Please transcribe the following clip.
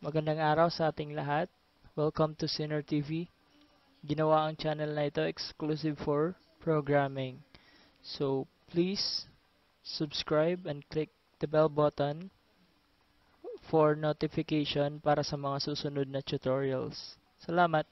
Magandang araw sa ating lahat. Welcome to Sinner TV. Ginawa ang channel na ito exclusive for programming. So, please subscribe and click the bell button for notification para sa mga susunod na tutorials. Salamat!